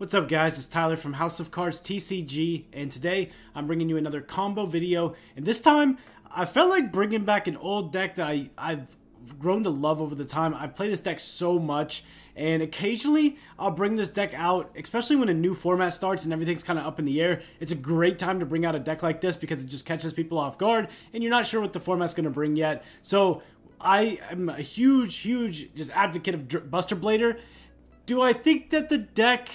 What's up guys, it's Tyler from House of Cards TCG and today I'm bringing you another combo video and this time I felt like bringing back an old deck that I, I've grown to love over the time. I've played this deck so much and occasionally I'll bring this deck out, especially when a new format starts and everything's kind of up in the air. It's a great time to bring out a deck like this because it just catches people off guard and you're not sure what the format's going to bring yet. So I am a huge, huge just advocate of Buster Blader do I think that the deck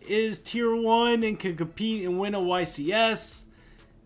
is tier 1 and can compete and win a YCS?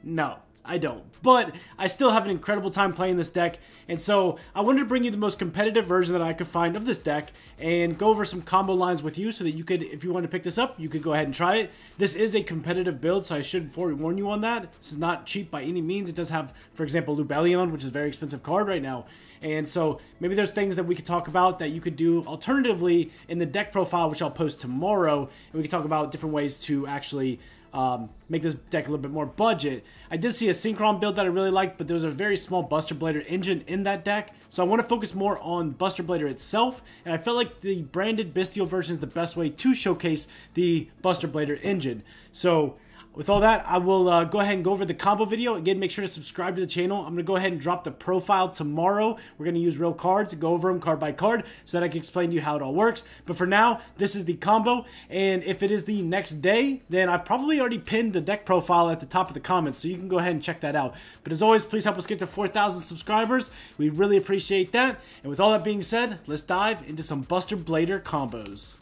No. I don't. But I still have an incredible time playing this deck, and so I wanted to bring you the most competitive version that I could find of this deck and go over some combo lines with you so that you could, if you want to pick this up, you could go ahead and try it. This is a competitive build, so I should forewarn you on that. This is not cheap by any means. It does have, for example, Lubellion, which is a very expensive card right now. And so maybe there's things that we could talk about that you could do alternatively in the deck profile, which I'll post tomorrow, and we can talk about different ways to actually um, make this deck a little bit more budget. I did see a Synchron build that I really liked, but there was a very small Buster Blader engine in that deck, so I want to focus more on Buster Blader itself, and I felt like the branded Bystial version is the best way to showcase the Buster Blader engine. So with all that, I will uh, go ahead and go over the combo video. Again, make sure to subscribe to the channel. I'm going to go ahead and drop the profile tomorrow. We're going to use real cards, go over them card by card, so that I can explain to you how it all works. But for now, this is the combo. And if it is the next day, then I've probably already pinned the deck profile at the top of the comments, so you can go ahead and check that out. But as always, please help us get to 4,000 subscribers. We really appreciate that. And with all that being said, let's dive into some Buster Blader combos.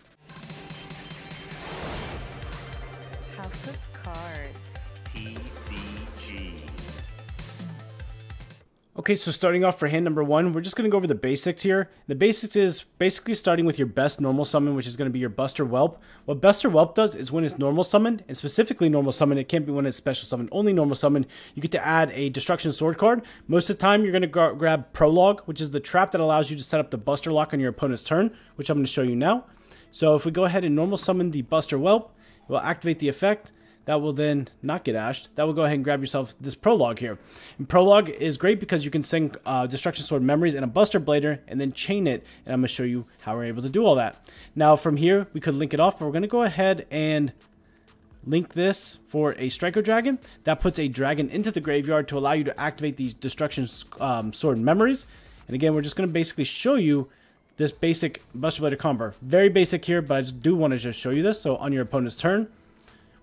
Okay, so starting off for hand number one, we're just going to go over the basics here. The basics is basically starting with your best normal summon, which is going to be your Buster Whelp. What Buster Whelp does is when it's normal summoned, and specifically normal summon, it can't be when it's special summon, only normal summon, you get to add a Destruction Sword card. Most of the time, you're going to grab Prologue, which is the trap that allows you to set up the Buster Lock on your opponent's turn, which I'm going to show you now. So if we go ahead and normal summon the Buster Whelp, we'll activate the effect that will then not get ashed. That will go ahead and grab yourself this prologue here. And prologue is great because you can sync uh, Destruction Sword memories and a Buster Blader and then chain it. And I'm going to show you how we're able to do all that. Now from here, we could link it off, but we're going to go ahead and link this for a Striker Dragon. That puts a dragon into the graveyard to allow you to activate these Destruction um, Sword memories. And again, we're just going to basically show you this basic Buster Blader combo. Very basic here, but I just do want to just show you this. So on your opponent's turn,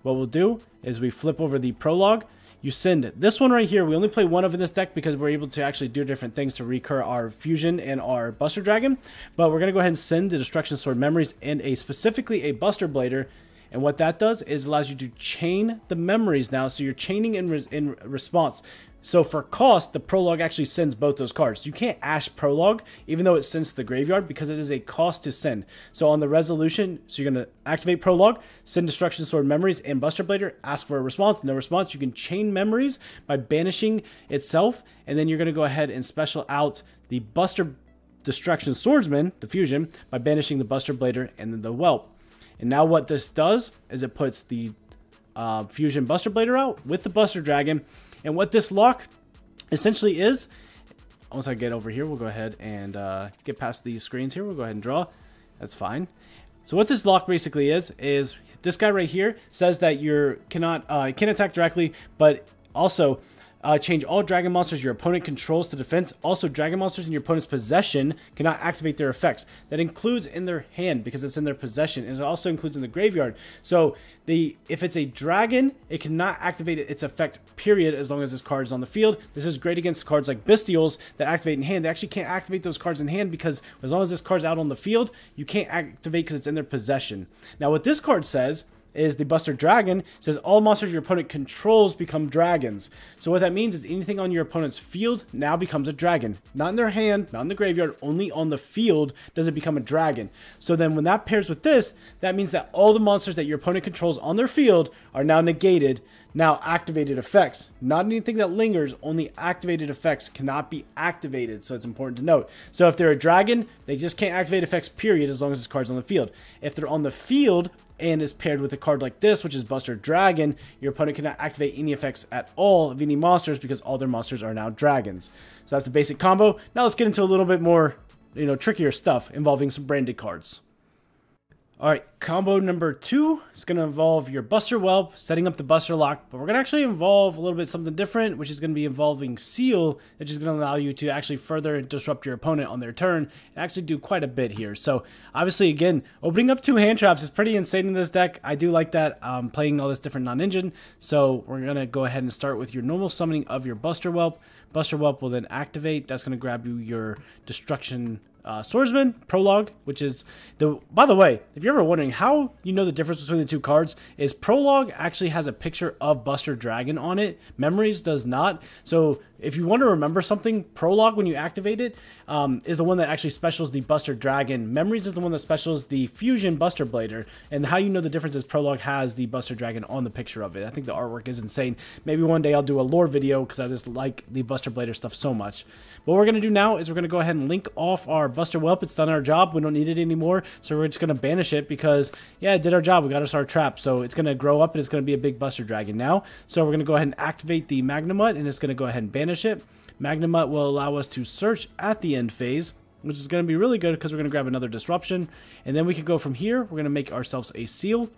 what we'll do is we flip over the prologue. You send it. This one right here, we only play one of in this deck because we're able to actually do different things to recur our Fusion and our Buster Dragon. But we're going to go ahead and send the Destruction Sword Memories and a specifically a Buster Blader. And what that does is allows you to chain the memories now. So you're chaining in, re in response. So for cost, the Prologue actually sends both those cards. You can't Ash Prologue, even though it sends to the graveyard, because it is a cost to send. So on the resolution, so you're going to activate Prologue, send Destruction Sword Memories and Buster Blader, ask for a response. No response. You can chain memories by banishing itself, and then you're going to go ahead and special out the Buster Destruction Swordsman, the fusion, by banishing the Buster Blader and then the Whelp. And now what this does is it puts the uh, Fusion Buster Blader out with the Buster Dragon, and what this lock essentially is, once I get over here, we'll go ahead and uh, get past these screens here. We'll go ahead and draw. That's fine. So what this lock basically is, is this guy right here says that you cannot, uh, can attack directly, but also uh, change all dragon monsters your opponent controls to defense. Also, dragon monsters in your opponent's possession cannot activate their effects. That includes in their hand because it's in their possession, and it also includes in the graveyard. So, the if it's a dragon, it cannot activate its effect. Period. As long as this card is on the field. This is great against cards like Bystials that activate in hand. They actually can't activate those cards in hand because as long as this card's out on the field, you can't activate because it's in their possession. Now, what this card says is the Buster Dragon. Says all monsters your opponent controls become dragons. So what that means is anything on your opponent's field now becomes a dragon. Not in their hand, not in the graveyard, only on the field does it become a dragon. So then when that pairs with this, that means that all the monsters that your opponent controls on their field are now negated, now activated effects. Not anything that lingers, only activated effects cannot be activated. So it's important to note. So if they're a dragon, they just can't activate effects period as long as this card's on the field. If they're on the field, and is paired with a card like this, which is Buster Dragon, your opponent cannot activate any effects at all of any monsters because all their monsters are now dragons. So that's the basic combo. Now let's get into a little bit more, you know, trickier stuff involving some branded cards. All right, combo number two is going to involve your Buster Whelp, setting up the Buster Lock, but we're going to actually involve a little bit something different, which is going to be involving Seal, which is going to allow you to actually further disrupt your opponent on their turn and actually do quite a bit here. So obviously, again, opening up two hand traps is pretty insane in this deck. I do like that, um, playing all this different non-engine. So we're going to go ahead and start with your normal summoning of your Buster Whelp. Buster Whelp will then activate. That's going to grab you your Destruction uh, Swordsman Prologue, which is the. By the way, if you're ever wondering how you know the difference between the two cards, is Prologue actually has a picture of Buster Dragon on it. Memories does not. So if you want to remember something, Prologue when you activate it um, is the one that actually specials the Buster Dragon. Memories is the one that specials the Fusion Buster Blader. And how you know the difference is Prologue has the Buster Dragon on the picture of it. I think the artwork is insane. Maybe one day I'll do a lore video because I just like the Buster Blader stuff so much. What we're going to do now is we're going to go ahead and link off our Buster Whelp. It's done our job. We don't need it anymore. So we're just going to banish it because, yeah, it did our job. We got us our trap. So it's going to grow up and it's going to be a big Buster Dragon now. So we're going to go ahead and activate the Magnamut and it's going to go ahead and banish it. Magnamut will allow us to search at the end phase which is going to be really good because we're going to grab another disruption. And then we can go from here. We're going to make ourselves a seal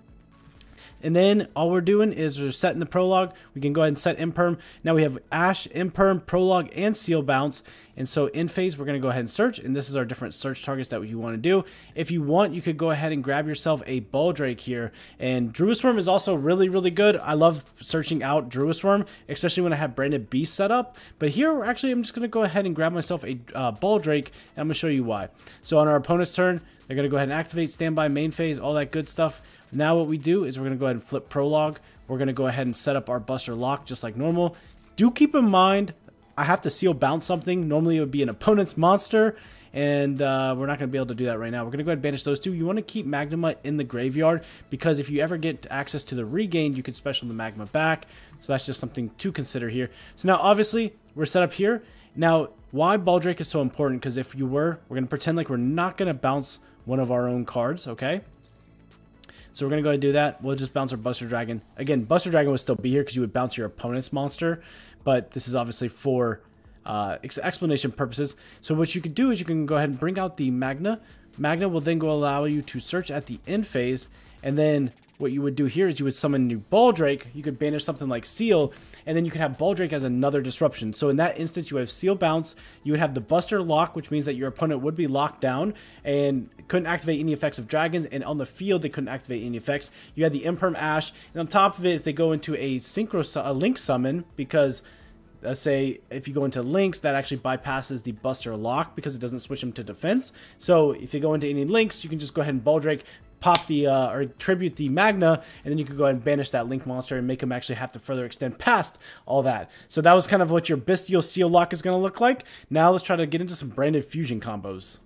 and then all we're doing is we're setting the prologue. We can go ahead and set imperm. Now we have Ash, imperm, prologue, and seal bounce. And so in phase, we're going to go ahead and search. And this is our different search targets that you want to do. If you want, you could go ahead and grab yourself a Baldrake here. And Druiswurm is also really, really good. I love searching out Druiswurm, especially when I have Branded Beast set up. But here, actually, I'm just going to go ahead and grab myself a uh, Baldrake. And I'm going to show you why. So on our opponent's turn, they're going to go ahead and activate standby main phase, all that good stuff. Now what we do is we're going to go ahead and flip prologue. We're going to go ahead and set up our buster lock just like normal. Do keep in mind, I have to seal bounce something. Normally it would be an opponent's monster, and uh, we're not going to be able to do that right now. We're going to go ahead and banish those two. You want to keep Magma in the graveyard because if you ever get access to the regain, you could special the Magma back. So that's just something to consider here. So now obviously we're set up here. Now why Baldrake is so important because if you were, we're going to pretend like we're not going to bounce one of our own cards, okay? So we're going to go ahead and do that. We'll just bounce our Buster Dragon. Again, Buster Dragon would still be here because you would bounce your opponent's monster. But this is obviously for uh, explanation purposes. So what you can do is you can go ahead and bring out the Magna. Magna will then go allow you to search at the end phase. And then what you would do here is you would summon new Baldrake. You could banish something like Seal, and then you could have Baldrake as another disruption. So in that instance, you have Seal Bounce. You would have the Buster Lock, which means that your opponent would be locked down and couldn't activate any effects of dragons. And on the field, they couldn't activate any effects. You had the Imperm Ash, and on top of it, if they go into a synchro a link summon, because let's say if you go into links that actually bypasses the buster lock because it doesn't switch them to defense so if you go into any links you can just go ahead and baldrake pop the uh, or tribute the Magna, and then you could go ahead and banish that Link monster and make him actually have to further extend past all that. So that was kind of what your Bystial Seal Lock is going to look like. Now let's try to get into some branded fusion combos.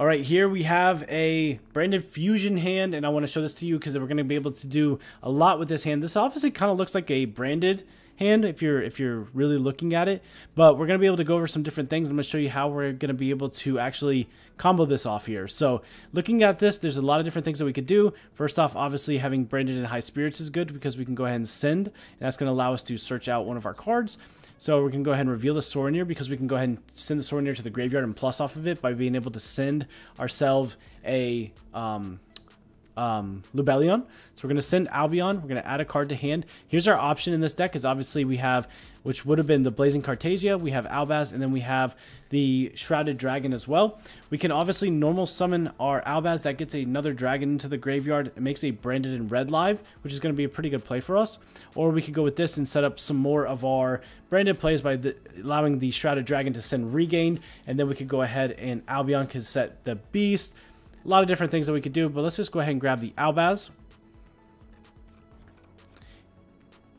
All right, here we have a branded fusion hand, and I want to show this to you because we're going to be able to do a lot with this hand. This obviously kind of looks like a branded hand if you're if you're really looking at it. But we're gonna be able to go over some different things. I'm gonna show you how we're gonna be able to actually combo this off here. So looking at this, there's a lot of different things that we could do. First off, obviously having Branded in High Spirits is good because we can go ahead and send, and that's gonna allow us to search out one of our cards. So we can go ahead and reveal the Saronir because we can go ahead and send the Saronir to the graveyard and plus off of it by being able to send ourselves a um, um, Lubellion. So we're going to send Albion. We're going to add a card to hand. Here's our option in this deck is obviously we have, which would have been the Blazing Cartesia. We have Albaz, and then we have the Shrouded Dragon as well. We can obviously normal summon our Albaz that gets another dragon into the graveyard. It makes a Branded in Red live, which is going to be a pretty good play for us. Or we could go with this and set up some more of our branded plays by the, allowing the Shrouded Dragon to send Regained, and then we could go ahead and Albion can set the Beast, a lot of different things that we could do, but let's just go ahead and grab the Albaz.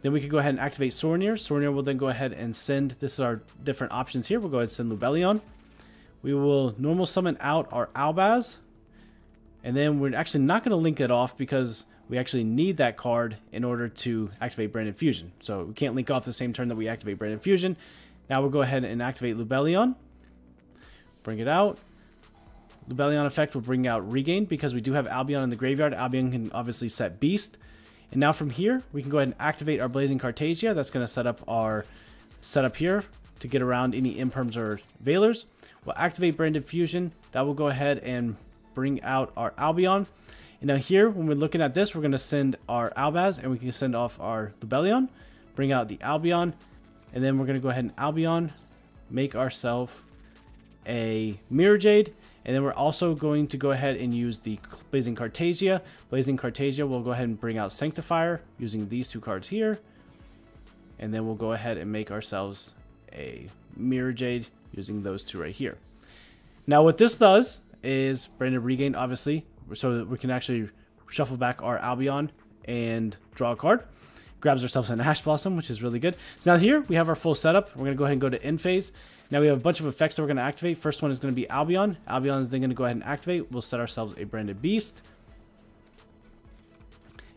Then we could go ahead and activate Saronir. Saronir will then go ahead and send, this is our different options here. We'll go ahead and send Lubellion. We will normal summon out our Albaz. And then we're actually not going to link it off because we actually need that card in order to activate Branded Fusion. So we can't link off the same turn that we activate Branded Fusion. Now we'll go ahead and activate Lubellion. Bring it out. Lubellion effect will bring out Regain because we do have Albion in the graveyard. Albion can obviously set Beast. And now from here, we can go ahead and activate our Blazing Cartesia. That's going to set up our setup here to get around any Imperms or Veilers. We'll activate Branded Fusion. That will go ahead and bring out our Albion. And now here, when we're looking at this, we're going to send our Albaz and we can send off our Lubellion, bring out the Albion, and then we're going to go ahead and Albion, make ourselves a Mirror Jade, and then we're also going to go ahead and use the Blazing Cartesia. Blazing Cartesia, we'll go ahead and bring out Sanctifier using these two cards here. And then we'll go ahead and make ourselves a Mirror Jade using those two right here. Now what this does is Branded Regain, obviously, so that we can actually shuffle back our Albion and draw a card. Grabs ourselves an Ash Blossom, which is really good. So now here we have our full setup. We're going to go ahead and go to end phase. Now we have a bunch of effects that we're going to activate. First one is going to be Albion. Albion is then going to go ahead and activate. We'll set ourselves a Branded Beast.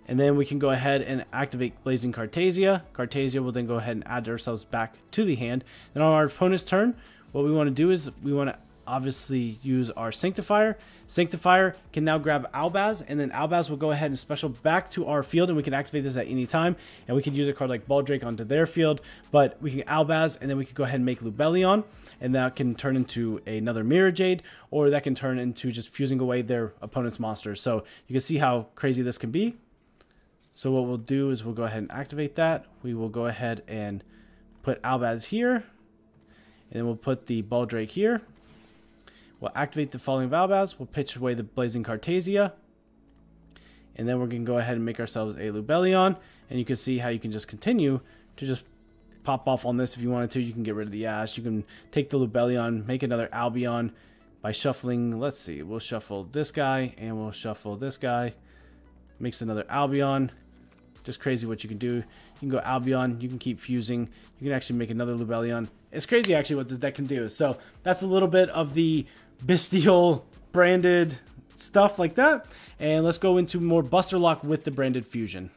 And then we can go ahead and activate Blazing Cartesia. Cartesia will then go ahead and add ourselves back to the hand. Then on our opponent's turn, what we want to do is we want to obviously use our Sanctifier. Sanctifier can now grab Albaz, and then Albaz will go ahead and special back to our field, and we can activate this at any time. And we can use a card like Baldrake onto their field, but we can Albaz, and then we can go ahead and make Lubellion, and that can turn into another Mirror Jade, or that can turn into just fusing away their opponent's monsters. So you can see how crazy this can be. So what we'll do is we'll go ahead and activate that. We will go ahead and put Albaz here, and then we'll put the Baldrake here. We'll activate the Falling Albaz. We'll pitch away the Blazing Cartesia. And then we're going to go ahead and make ourselves a Lubellion. And you can see how you can just continue to just pop off on this if you wanted to. You can get rid of the Ash. You can take the Lubellion, make another Albion by shuffling. Let's see. We'll shuffle this guy and we'll shuffle this guy. Makes another Albion. Just crazy what you can do. You can go Albion. You can keep fusing. You can actually make another Lubellion. It's crazy actually what this deck can do. So that's a little bit of the Bystial branded stuff like that. And let's go into more Buster Lock with the branded fusion.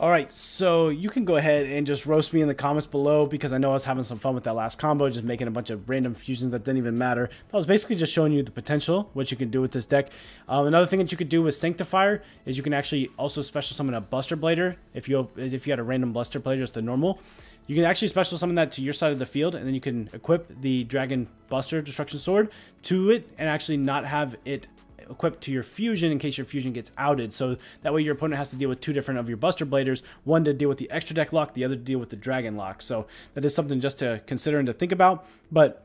All right, so you can go ahead and just roast me in the comments below because I know I was having some fun with that last combo, just making a bunch of random fusions that didn't even matter. I was basically just showing you the potential, what you can do with this deck. Um, another thing that you could do with Sanctifier is you can actually also special summon a Buster Blader if you if you had a random Buster Blader, just a normal. You can actually special summon that to your side of the field, and then you can equip the Dragon Buster Destruction Sword to it, and actually not have it equipped to your fusion in case your fusion gets outed. So that way your opponent has to deal with two different of your Buster Bladers, one to deal with the extra deck lock, the other to deal with the Dragon lock. So that is something just to consider and to think about. But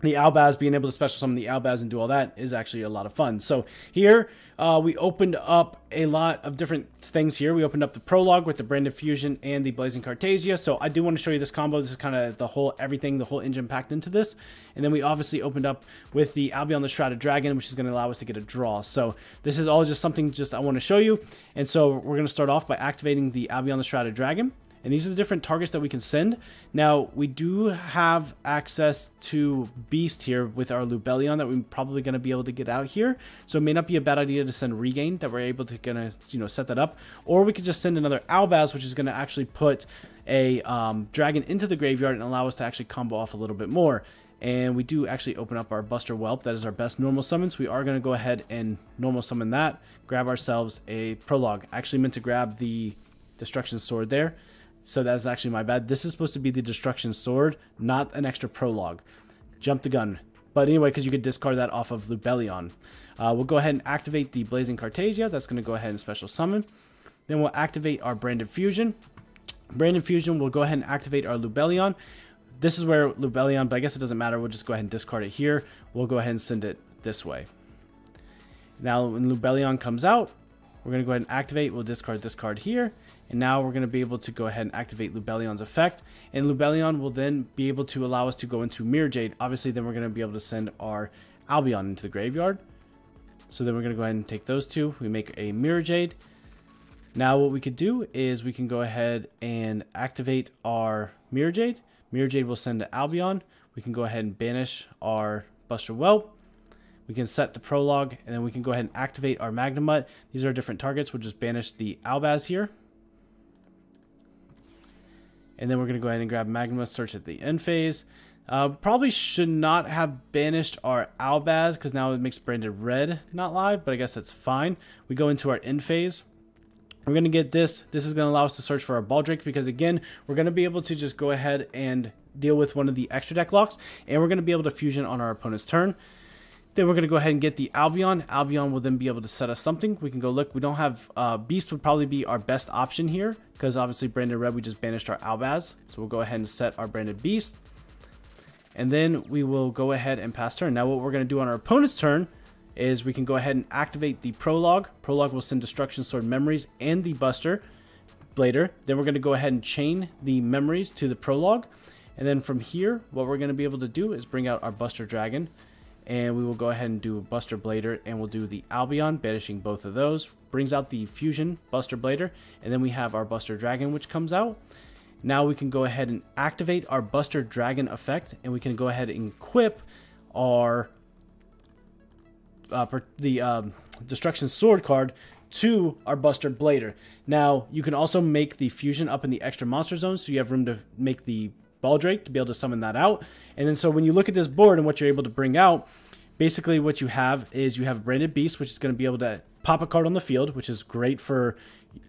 the Albaz, being able to special summon the Albaz and do all that is actually a lot of fun. So here, uh, we opened up a lot of different things here. We opened up the Prologue with the Branded Fusion and the Blazing Cartesia. So I do want to show you this combo. This is kind of the whole, everything, the whole engine packed into this. And then we obviously opened up with the Albion the Shrouded Dragon, which is going to allow us to get a draw. So this is all just something just I want to show you. And so we're going to start off by activating the Albion the Shrouded Dragon. And these are the different targets that we can send. Now, we do have access to Beast here with our Lubellion that we're probably going to be able to get out here. So it may not be a bad idea to send Regain that we're able to gonna, you know, set that up. Or we could just send another Albaz, which is going to actually put a um, dragon into the graveyard and allow us to actually combo off a little bit more. And we do actually open up our Buster Whelp. That is our best normal summons. We are going to go ahead and normal summon that. Grab ourselves a Prologue. I actually meant to grab the Destruction Sword there. So that's actually my bad. This is supposed to be the Destruction Sword, not an extra prologue. Jump the gun. But anyway, because you could discard that off of Lubellion. Uh, we'll go ahead and activate the Blazing Cartesia. That's going to go ahead and special summon. Then we'll activate our Branded Fusion. Branded Fusion will go ahead and activate our Lubellion. This is where Lubellion, but I guess it doesn't matter. We'll just go ahead and discard it here. We'll go ahead and send it this way. Now, when Lubellion comes out, we're going to go ahead and activate. We'll discard this card here. And now we're going to be able to go ahead and activate Lubellion's effect. And Lubellion will then be able to allow us to go into Mirror Jade. Obviously, then we're going to be able to send our Albion into the graveyard. So then we're going to go ahead and take those two. We make a Mirror Jade. Now what we could do is we can go ahead and activate our Mirror Jade. Mirror Jade will send to Albion. We can go ahead and banish our Buster Whelp. We can set the prologue, and then we can go ahead and activate our Magnamut. These are different targets. We'll just banish the Albaz here. And then we're going to go ahead and grab Magma Search at the end phase. Uh, probably should not have banished our Albaz because now it makes branded red not live, but I guess that's fine. We go into our end phase. We're going to get this. This is going to allow us to search for our Baldrake because, again, we're going to be able to just go ahead and deal with one of the extra deck locks, and we're going to be able to fusion on our opponent's turn. Then we're going to go ahead and get the Albion. Albion will then be able to set us something. We can go look. We don't have uh, Beast would probably be our best option here because obviously Branded Red, we just banished our Albaz. So we'll go ahead and set our Branded Beast. And then we will go ahead and pass turn. Now what we're going to do on our opponent's turn is we can go ahead and activate the Prologue. Prologue will send Destruction Sword memories and the Buster Blader. Then we're going to go ahead and chain the memories to the Prologue. And then from here, what we're going to be able to do is bring out our Buster Dragon and we will go ahead and do a Buster Blader and we'll do the Albion, banishing both of those. Brings out the Fusion Buster Blader, and then we have our Buster Dragon which comes out. Now we can go ahead and activate our Buster Dragon effect, and we can go ahead and equip our uh, the um, Destruction Sword card to our Buster Blader. Now, you can also make the fusion up in the extra monster zone, so you have room to make the Baldrake to be able to summon that out. And then so when you look at this board and what you're able to bring out, basically what you have is you have branded beast, which is going to be able to pop a card on the field, which is great for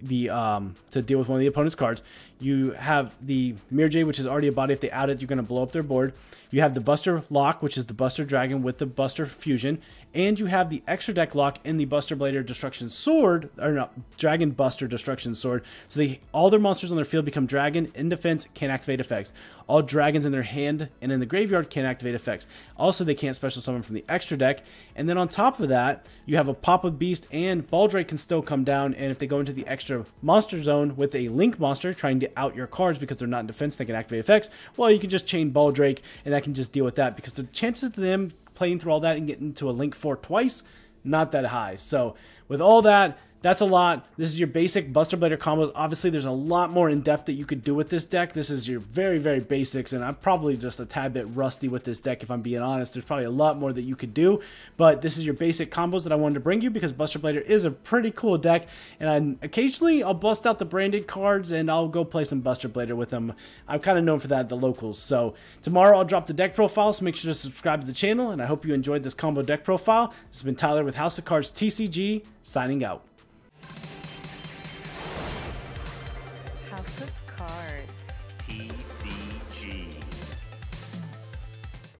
the um, to deal with one of the opponent's cards. You have the Mirror which is already a body. If they add it, you're going to blow up their board. You have the Buster Lock, which is the Buster Dragon with the Buster Fusion, and you have the extra deck lock in the Buster Blader Destruction Sword, or not Dragon Buster Destruction Sword. So they all their monsters on their field become dragon in defense, can't activate effects. All dragons in their hand and in the graveyard can't activate effects. Also, they can't special summon from the extra deck. And then on top of that, you have a Pop of Beast and Baldrake can still come down. And if they go into the extra monster zone with a Link monster trying to out your cards because they're not in defense, they can activate effects. Well, you can just chain Baldrake and that can just deal with that because the chances of them playing through all that and getting to a Link 4 twice, not that high. So with all that, that's a lot. This is your basic Buster Blader combos. Obviously, there's a lot more in depth that you could do with this deck. This is your very, very basics, and I'm probably just a tad bit rusty with this deck, if I'm being honest. There's probably a lot more that you could do, but this is your basic combos that I wanted to bring you because Buster Blader is a pretty cool deck, and I, occasionally I'll bust out the branded cards and I'll go play some Buster Blader with them. I'm kind of known for that at the locals. So tomorrow I'll drop the deck profile, so make sure to subscribe to the channel, and I hope you enjoyed this combo deck profile. This has been Tyler with House of Cards TCG, signing out.